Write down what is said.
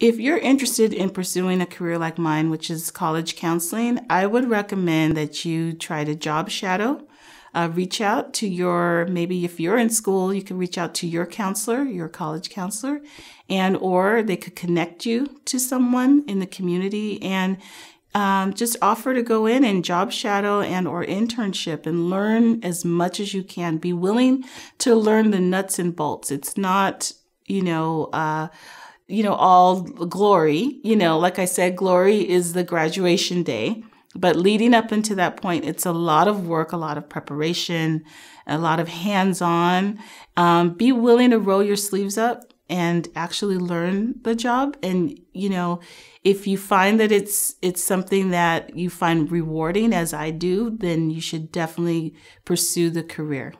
If you're interested in pursuing a career like mine, which is college counseling, I would recommend that you try to job shadow. Uh, reach out to your maybe if you're in school you can reach out to your counselor your college counselor and or they could connect you to someone in the community and um, just offer to go in and job shadow and or internship and learn as much as you can be willing to learn the nuts and bolts it's not you know uh, you know, all glory. You know, like I said, glory is the graduation day. But leading up into that point, it's a lot of work, a lot of preparation, a lot of hands on. Um, be willing to roll your sleeves up and actually learn the job. And, you know, if you find that it's, it's something that you find rewarding as I do, then you should definitely pursue the career.